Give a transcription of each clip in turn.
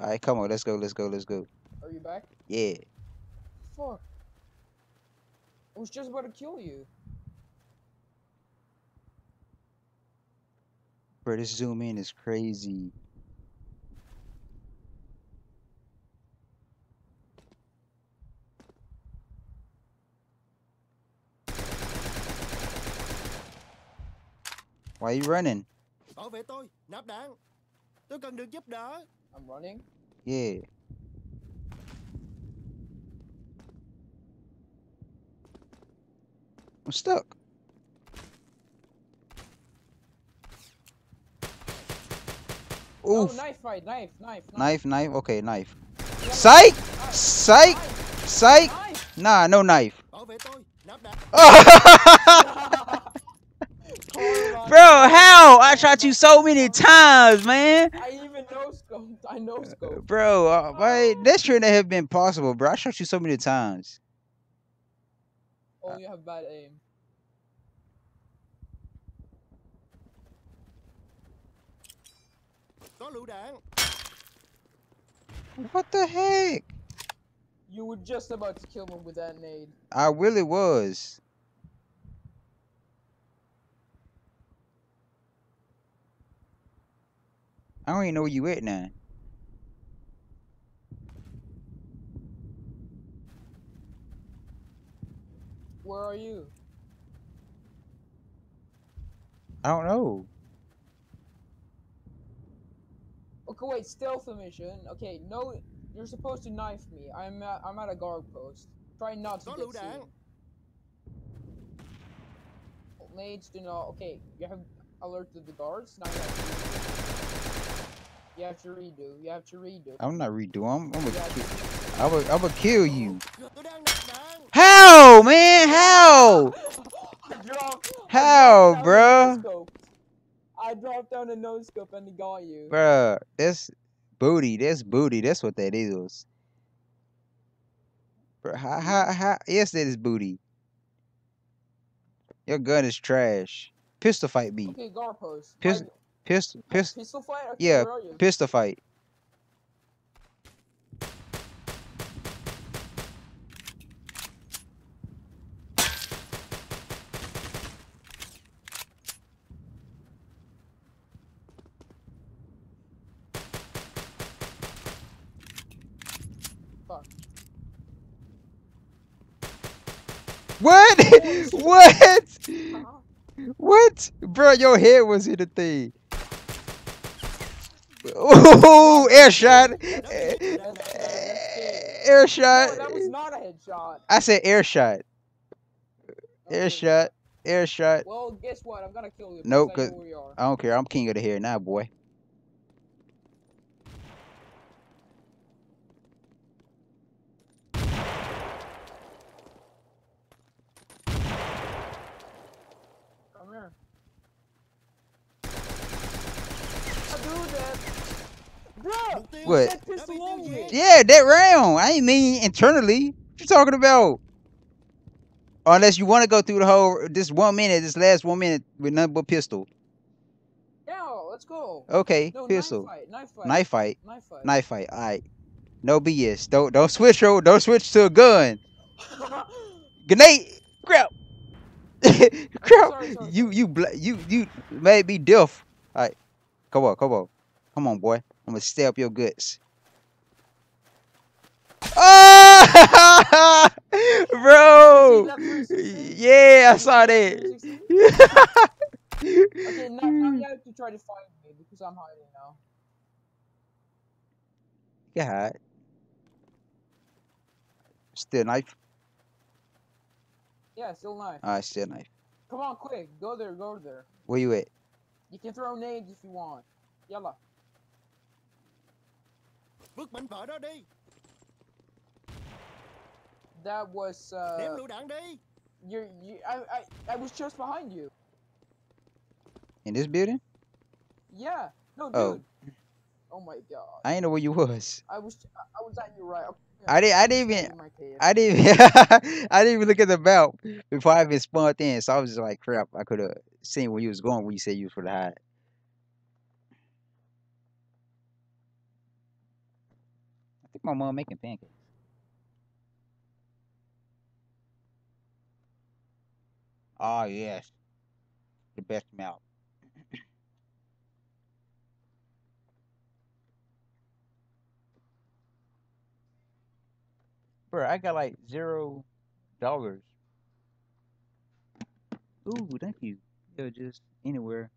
Alright, come on, let's go, let's go, let's go. Are you back? Yeah. Fuck. I was just about to kill you. Bro, this zoom in is crazy. Why are you running? Bảo vệ tôi, nạp đạn. Tôi cần được giúp đỡ. I'm running. Yeah. I'm stuck. Oh, knife fight, knife, knife, Knife, knife. Okay, knife. Yeah, Psych! knife, Psych! Psych! Nah, no knife. Bảo vệ tôi, nạp đạn. Carl, Bro, how? I shot you so many times, man. I even no scoped. I no scoped. Bro, uh, why, that shouldn't have been possible, bro. I shot you so many times. Oh, you have bad aim. Có lựu đạn. What the heck? You were just about to kill him with that nade. I really was. I don't even know where you at now. Are you? I don't know. Okay, wait, stealth mission. Okay, no, you're supposed to knife me. I'm at, I'm at a guard post. Try not to Có get lựu đạn. seen. Nades do not. Okay, you have alerted the guards. Now you have to, you have to redo. You have to redo. I'm not redoing. I'm, I'm You gonna kill. to redo. I'm gonna, I'm gonna kill you. Tôi đang nạp đạn. How, man? How? I dropped. I How, dropped down a bruh? I dropped down a no scope and he got you. Bruh, that's booty. That's booty. That's what that is. Bruh, how, how, how? Yes, that is booty. Your gun is trash. Pistol fight me. Okay, guard post. I- Pistol, pistol, pistol fight. Okay, yeah, where are you? pistol fight. What? what? What? Bro, your head was in the thing. Oh, air shot. Air shot. That was not a headshot. I said air shot. Air shot. Air shot. Well, guess what? I'm gonna kill you. Nope, because I know where you are. I don't care. I'm king of the hair now, boy. Come here. Bruh! What? That pistol on me. Yeah, that round. I ain't mean internally. What you talking about? Unless you want to go through the whole this one minute, this last one minute with nothing but pistol. Yeah, let's go. Okay, No, pistol. knife fight. Knife fight. Knife fight. Knife fight. All right. No BS. Don't don't switch. Don't switch to a gun. Grenade. Crap. Crap. sorry, sorry, You you you you made me deaf. All right. Come on. Come on. Come on, boy. I'm gonna stay up your guts. Oh, bro. Yeah, I saw that. 360? Okay, now, now you have to try to find me because I'm hiding now. God. Still knife. Yeah, still knife. All right, still knife. Come on, quick. Go there, go there. Where you at? You can throw nades if you want. Yalla. Vứt mảnh vỡ đó đi. That was, Ném uh, lựu đạn đi. you're, you, I, I, I was just behind you. In this building? Yeah. No, dude. Oh. Oh my god. I ain't know where you was. I was, I I was at your right. Okay, I didn't. I didn't even. in my cave. I didn't. Even, I didn't even look at the belt before I even spawned in. So I was just like, crap. I could have seen where you was going when you said you was for the hide. My mom making pancakes. Oh yes, the best milk. Bro, I got like zero dollars. Ooh, thank you. Yeah, just anywhere.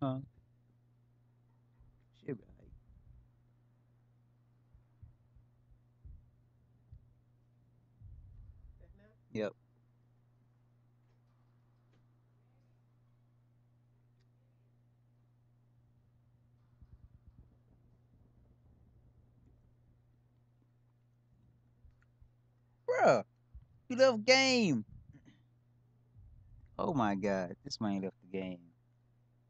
Huh? Should be alright. Yep. Bruh, you left game. Oh my god, this man left the game.